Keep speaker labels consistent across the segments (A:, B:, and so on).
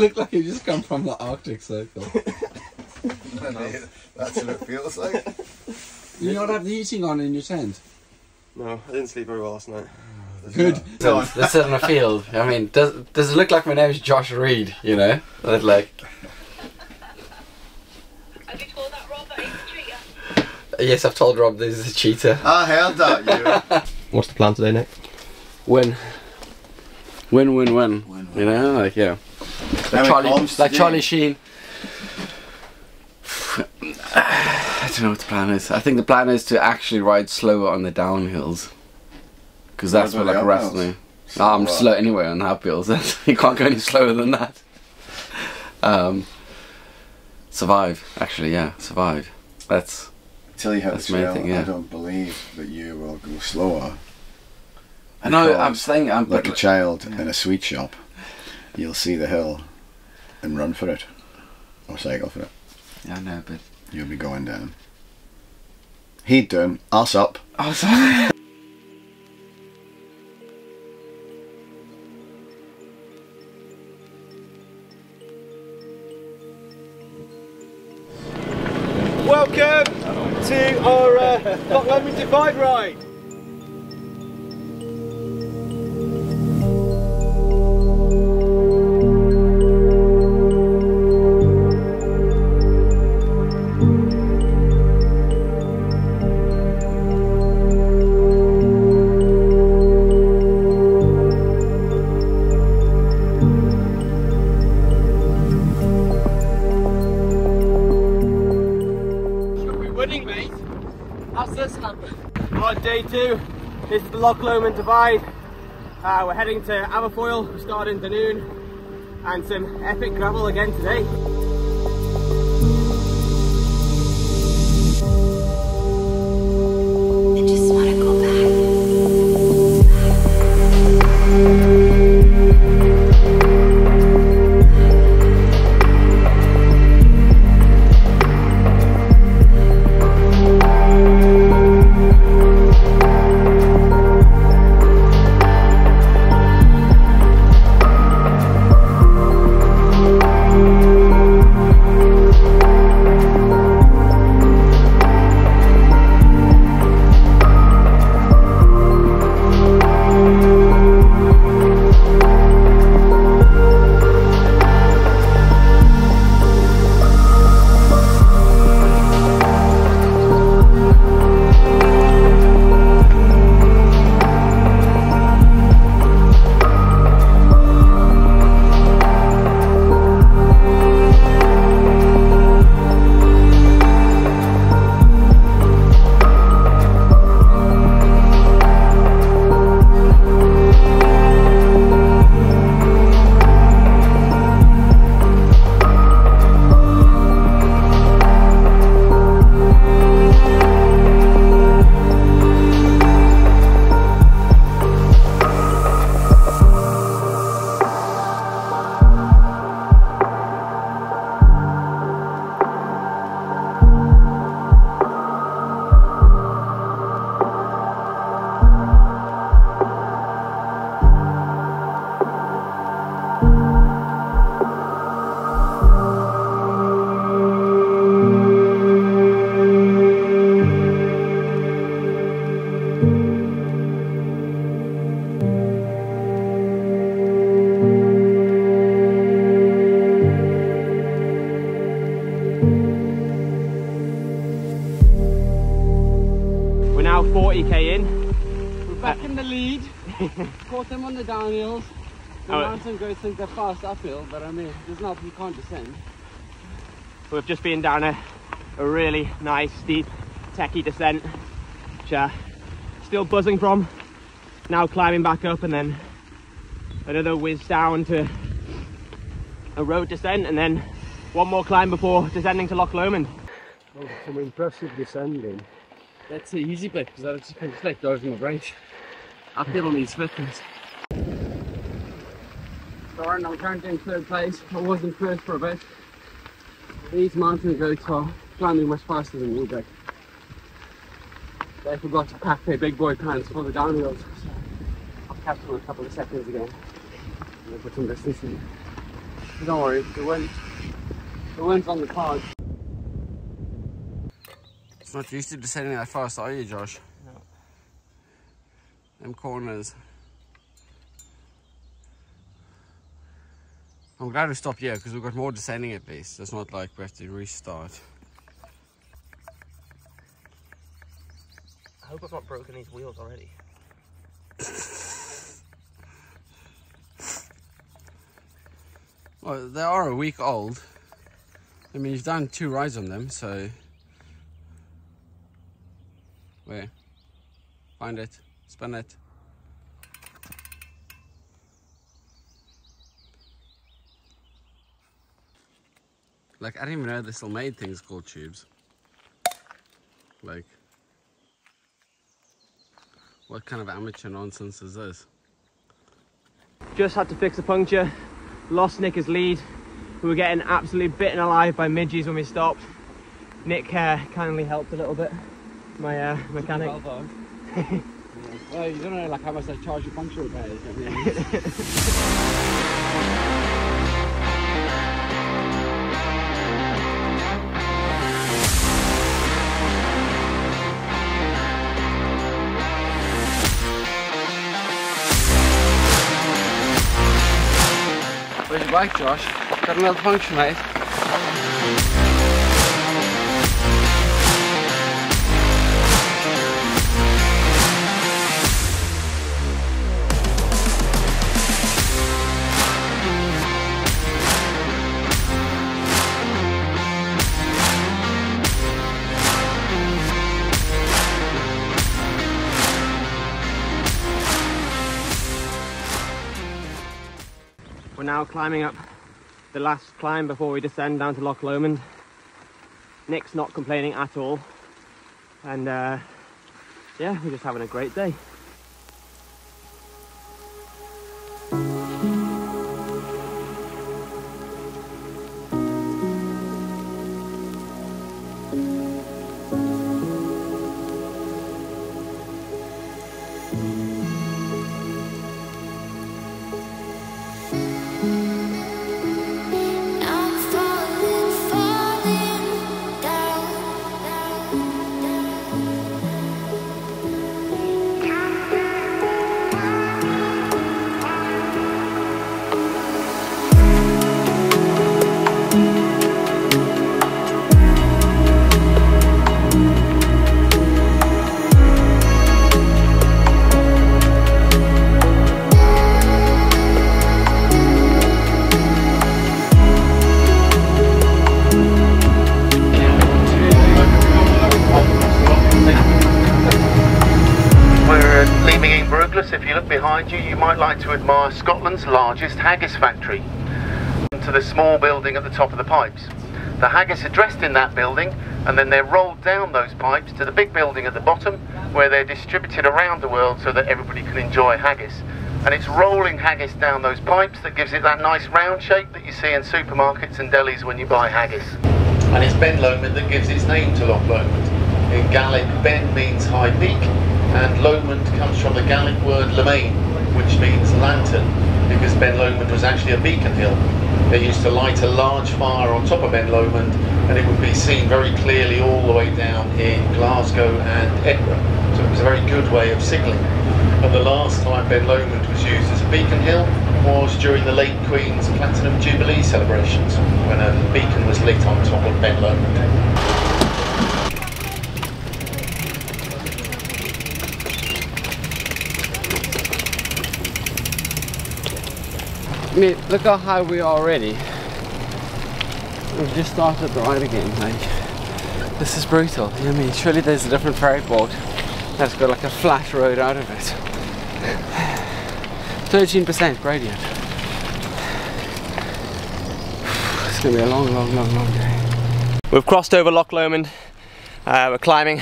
A: look like you just come from the Arctic Circle.
B: That's what it feels like.
A: You not have the heating on in your tent?
C: No, I didn't sleep very well last night.
A: Good.
D: They sit in a field. I mean, does does it look like my name is Josh Reid? You know, that like
E: Have you told that Rob that he's a cheater?
D: yes, I've told Rob this is a cheater.
B: I heard that, you.
C: What's the plan today, Nick?
D: Win. Win, win, win. You know, like yeah.
B: How it
D: Charlie, like. Charlie Sheen. I don't know what the plan is. I think the plan is to actually ride slower on the downhills. Because that's
B: What
D: what
B: about
D: like wrestling.
B: uphills?
D: No, I'm
B: Slower.
D: slow anyway on the uphills. you can't go any slower than that. Um, survive, actually, yeah, survive. That's
B: Till you hit the
D: That's the
B: trail,
D: thing, yeah.
B: I don't believe that you will go slower.
D: no,
B: Because,
D: I'm saying I'm
B: like a child in a sweet shop. You'll see the hill and run for it, or cycle for it.
D: Yeah, I know, but
B: You'll be going down. Heat down, ass up.
D: oh, sorry.
C: Welcome to our uh, Loch Lomond Divide ride. Loch Lomond Divide. Uh, we're heading to Aberfoyle, we started in Dunoon, and some epic gravel again today.
F: Them on the downhills. The
C: Oh.
F: mountain goes think they're fast uphill, but I mean, there's not, you can't descend.
C: We've just been down a, a really nice, steep, techie descent, which uh, still buzzing from. Now climbing back up and then another whiz down to a road descent and then one more climb before descending to Loch Lomond.
F: Some impressive descending. That's the easy bit, because I just kind of like dodging the brakes. Uphill these fitness. Darn, I'm currently in third place. I was in first for a bit. These mountain goats are climbing much faster than we but they forgot to pack their big boy pants for the downhills. So I'll catch them in a couple of seconds again. And then put some distance in. Don't worry, the wind, the wind's on the cards.
D: It's not used to descending that fast, are you, Josh?
C: No.
D: Them corners. I'm glad we stopped here because we've got more descending at least. It's not like we have to restart.
C: I hope I've not broken these wheels already.
D: Well, they are a week old. I mean, you've done two rides on them, so. Where? Find it. Spin it. Like, I didn't even know they still made things called tubes. Like, what kind of amateur nonsense is this?
C: Just had to fix a puncture. Lost Nick his lead. We were getting absolutely bitten alive by midges when we stopped. Nick uh, kindly helped a little bit. My uh, mechanic.
D: Well done. well, you don't know like how much they charge you puncture repairs. bike, Josh? Got another puncture, mate.
C: Now climbing up the last climb before we descend down to Loch Lomond. Nick's not complaining at all. And uh, yeah, we're just having a great day.
G: Might like to admire Scotland's largest haggis factory. To the small building at the top of the pipes. The haggis are dressed in that building and then they're rolled down those pipes to the big building at the bottom where they're distributed around the world so that everybody can enjoy haggis. And it's rolling haggis down those pipes that gives it that nice round shape that you see in supermarkets and delis when you buy haggis. And it's Ben Lomond that gives its name to Loch Lomond. In Gaelic, Ben means high peak, and Lomond comes from the Gaelic word Lemain, which means lantern, because Ben Lomond was actually a beacon hill. They used to light a large fire on top of Ben Lomond, and it would be seen very clearly all the way down in Glasgow and Edinburgh. So it was a very good way of signalling. And the last time Ben Lomond was used as a beacon hill was during the late Queen's Platinum Jubilee celebrations, when a beacon was lit on top of Ben Lomond.
D: Mean, look how high we are already. We've just started the ride again, like, this is brutal. You know I mean? Surely there's a different ferry boat that's got like a flat road out of it. 13% gradient. It's gonna be a long, long, long, long day.
C: We've crossed over Loch Lomond. Uh, we're climbing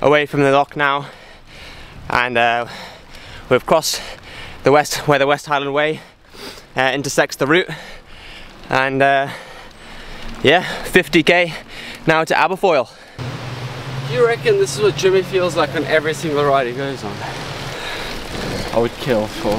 C: away from the loch now, and uh, we've crossed the west where the West Highland Way uh, intersects the route. And uh, yeah, 50k now to Aberfoyle.
D: Do you reckon this is what Jimmy feels like on every single ride he goes on? I would kill for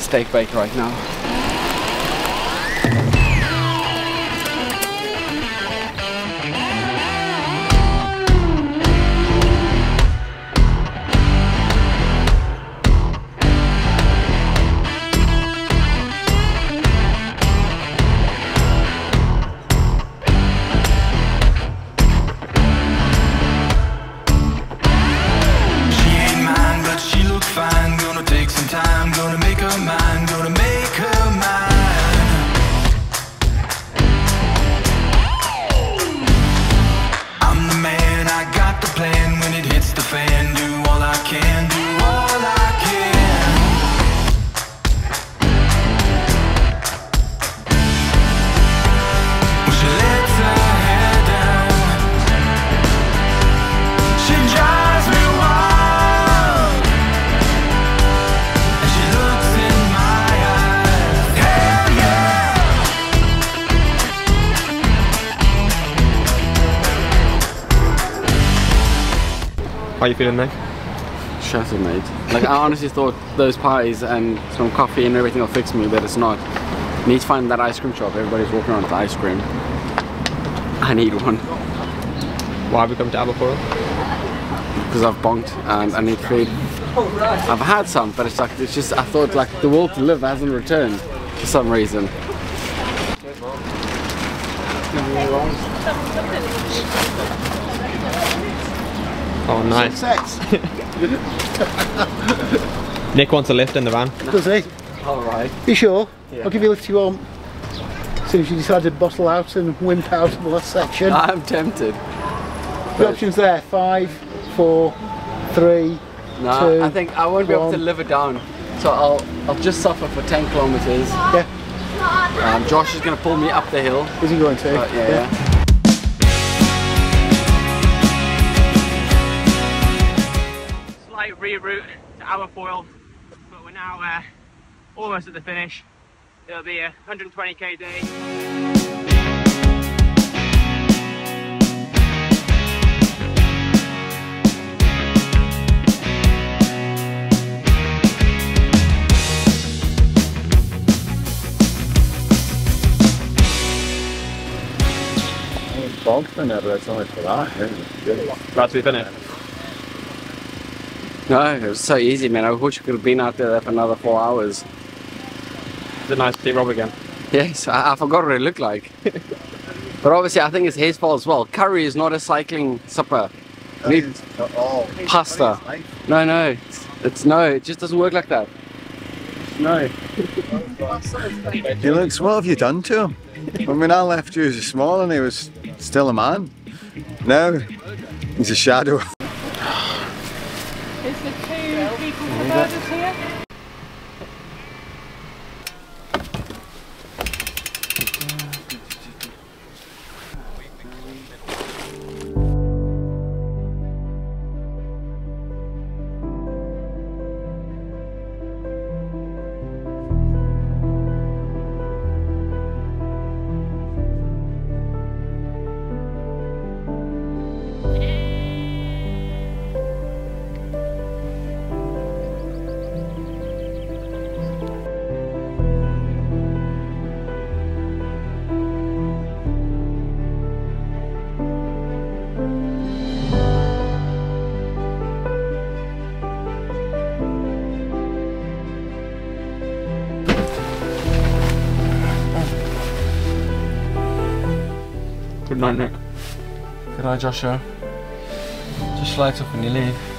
D: steak bake right now.
C: How you feeling, Nick?
D: Shattered, mate. Like I honestly thought those pies and some coffee and everything will fix me, but it's not. Need to find that ice cream shop. Everybody's walking around with ice cream. I need one
C: Why have we come to Aberfoyle?
D: because I've bonked and I need food. I've had some, but it's like it's just I thought like the will to live hasn't returned for some reason.
C: Oh, nice. Nick wants a lift in the van.
H: Does he?
D: All right.
H: You sure? Yeah. I'll give you a lift you want. As soon as you decide to bottle out and wimp out of the last section.
D: I'm tempted.
H: the options there, five, four, three,
D: No,
H: two,
D: I think I won't be able to live it down. So I'll I'll just suffer for 10 kilometers.
H: Yeah.
D: Um, Josh is gonna pull me up the hill.
H: Is he going to?
D: But yeah, yeah.
C: Slight reroute to Aberfoyle, but we're now uh, almost at the finish. It'll be a 120k day. Glad to be finished.
D: No, it was so easy, man. I wish we could have been out there for another four hours.
C: Is it nice to see Rob again?
D: Yes, I, I forgot what it looked like. but obviously, I think it's his fault as well. Curry is not a cycling supper. You need pasta. No, no, it's, it's no. It just doesn't work like that. No.
B: He looks, what have you done to him? When we now left you this morning, he was still a man. Now, he's a shadow.
D: Good night, Nick. Good night, Joshua. Just light up when you leave.